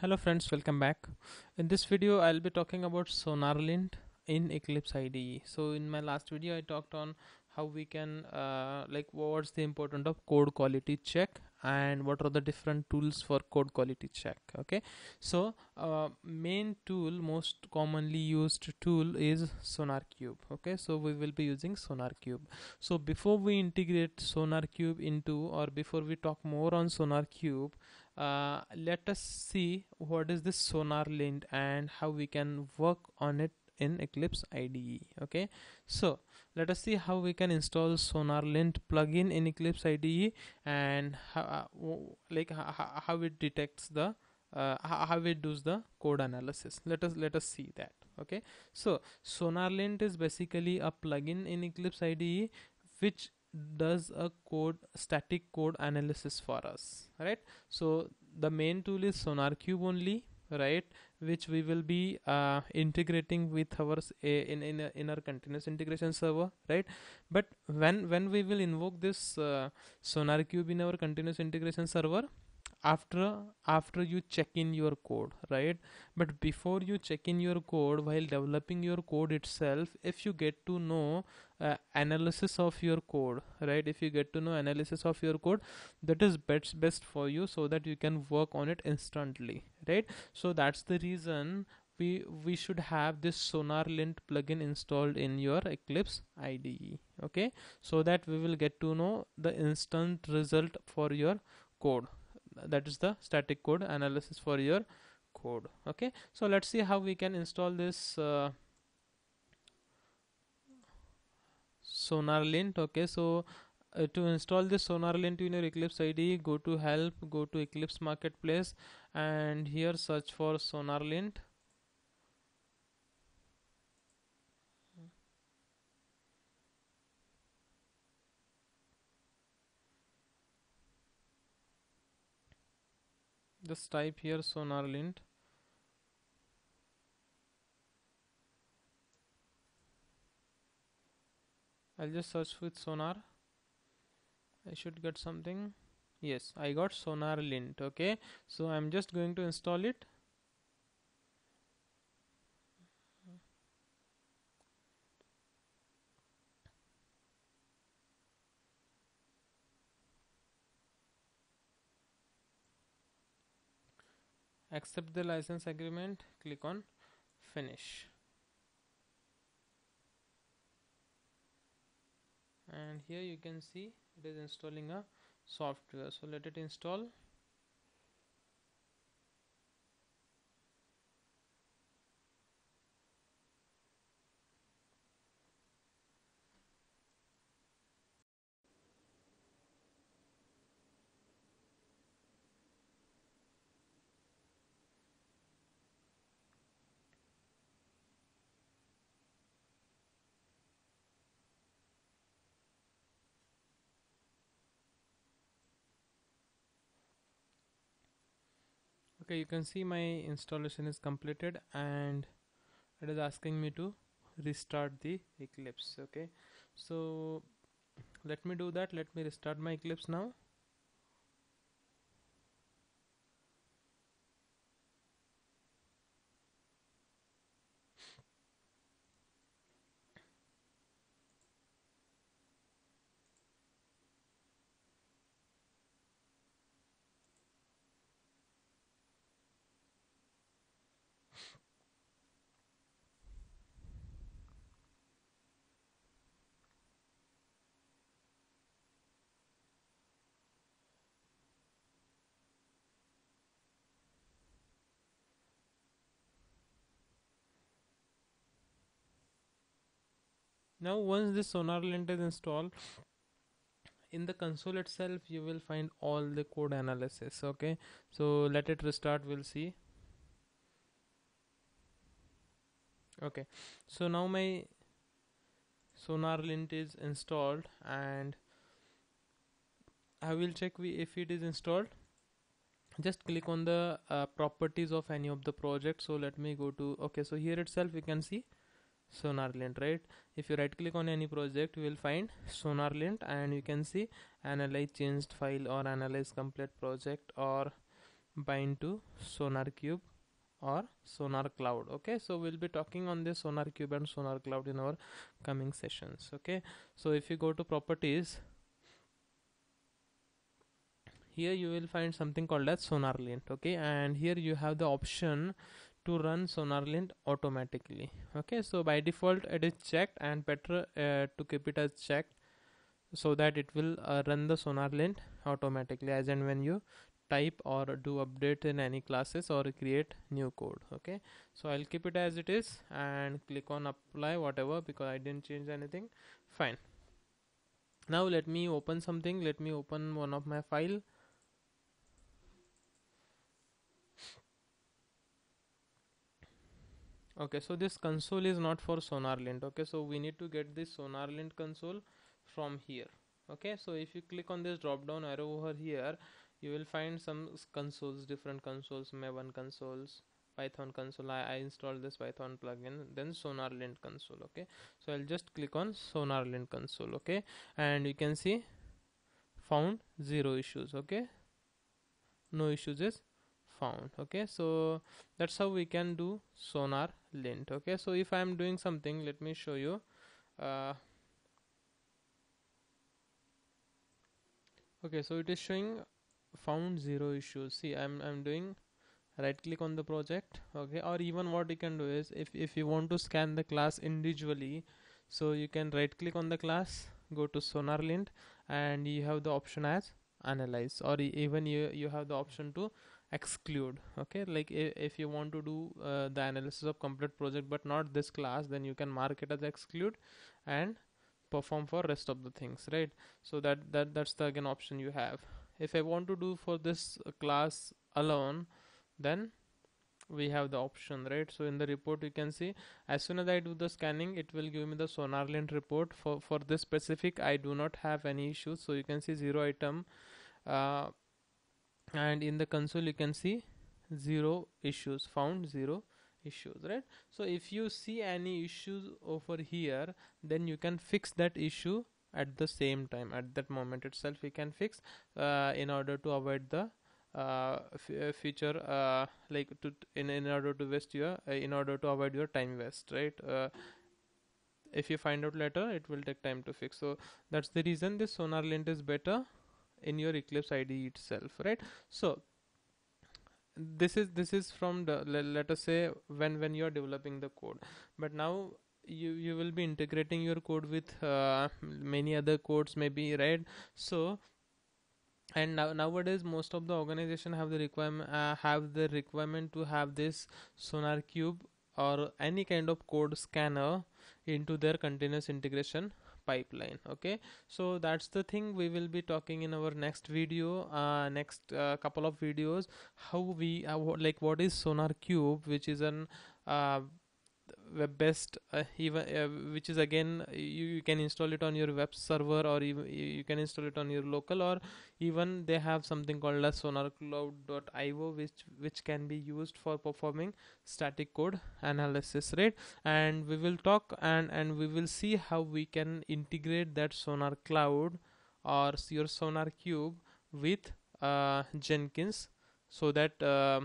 hello friends welcome back. In this video i'll be talking about sonarlint in eclipse ide so in my last video i talked on how we can uh, like what's the importance of code quality check and what are the different tools for code quality check okay? So uh, main tool most commonly used tool is sonarqube okay? So we will be using sonarqube so before we integrate sonarqube into or before we talk more on sonarqube uh, let us see what is this sonarlint and how we can work on it in eclipse ide okay? So let us see how we can install sonarlint plugin in eclipse ide and how, uh, like how, how it detects the uh, how it does the code analysis. Let us let us see that okay? So sonarlint is basically a plugin in eclipse ide which does a code static code analysis for us right? So the main tool is sonarqube only right? Which we will be uh, integrating with our in in, in our continuous integration server right? But when when we will invoke this uh, sonarqube in our continuous integration server after after you check in your code right? But before you check in your code while developing your code itself if you get to know uh, analysis of your code right? If you get to know analysis of your code that is best best for you so that you can work on it instantly right? So that's the reason we we should have this sonarlint plugin installed in your eclipse ide okay? So that we will get to know the instant result for your code that is the static code analysis for your code okay? So let's see how we can install this uh, sonarlint okay? So uh, to install this sonarlint in your eclipse ide go to help go to eclipse marketplace and here search for sonarlint just type here sonarlint I'll just search with sonar. I should get something. Yes I got sonarlint okay? So I'm just going to install it accept the license agreement. Click on finish. And here you can see it is installing a software. So let it install okay you can see my installation is completed and it is asking me to restart the eclipse okay? So let me do that. Let me restart my eclipse now now once this sonarlint is installed in the console itself you will find all the code analysis okay? So let it restart we'll see. Okay. So now my sonarlint is installed and I will check if it is installed. Just click on the uh, properties of any of the project. So let me go to okay so here itself you can see sonarlint right? If you right click on any project you will find sonarlint and you can see analyze changed file or analyze complete project or bind to sonarqube or sonar cloud okay? So we'll be talking on this sonarqube and sonar cloud in our coming sessions okay? So if you go to properties here you will find something called as sonarlint okay? And here you have the option to run sonarlint automatically. Okay so by default it is checked and better uh, to keep it as checked so that it will uh, run the sonarlint automatically as and when you type or do update in any classes or create new code. Okay so i'll keep it as it is and click on apply whatever because i didn't change anything. Fine. Now let me open something. Let me open one of my file okay so this console is not for sonarlint okay so we need to get this sonarlint console from here. Okay so if you click on this drop down arrow over here you will find some consoles different consoles maven consoles python console. I, I installed this python plugin then sonarlint console. Okay so i'll just click on sonarlint console. Okay and you can see found zero issues. Okay no issues is found okay? So that's how we can do sonar lint okay? So if i am doing something let me show you. Uh, okay so it is showing found zero issues see i'm i'm doing right click on the project okay? Or even what you can do is if if you want to scan the class individually so you can right click on the class go to sonarlint and you have the option as analyze. Or even you you have the option to exclude okay? Like if you want to do uh, the analysis of complete project but not this class then you can mark it as exclude and perform for rest of the things right? So that that that's the again option you have. If i want to do for this class alone then we have the option right? So in the report you can see as soon as i do the scanning it will give me the sonarlint report. For for this specific i do not have any issues. So you can see zero item uh, and in the console you can see zero issues found zero issues right? So if you see any issues over here then you can fix that issue at the same time. At that moment itself you can fix uh, in order to avoid the uh, uh future uh, like to in, in order to waste your uh, in order to avoid your time waste right? Uh, if you find out later it will take time to fix. So that's the reason this sonarlint is better in your eclipse ide itself right? So this is this is from the let us say when when you are developing the code. But now you you will be integrating your code with uh, many other codes maybe right? So and now nowadays most of the organization have the requirement uh, have the requirement to have this sonarqube or any kind of code scanner into their continuous integration pipeline okay? So that's the thing we will be talking in our next video uh, next uh, couple of videos. How we uh, like what is sonar cube which is an web based uh, even uh, which is again you, you, can install it on your web server or even you can install it on your local or even they have something called as sonarcloud.io which which can be used for performing static code analysis right? And we will talk and and we will see how we can integrate that sonar cloud or your sonar cube with uh, jenkins so that uh,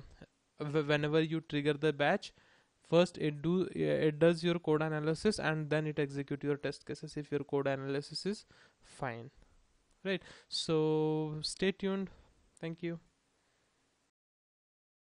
whenever you trigger the batch first it do it does your code analysis and then it execute your test cases. If your code analysis is fine. Right. So stay tuned. Thank you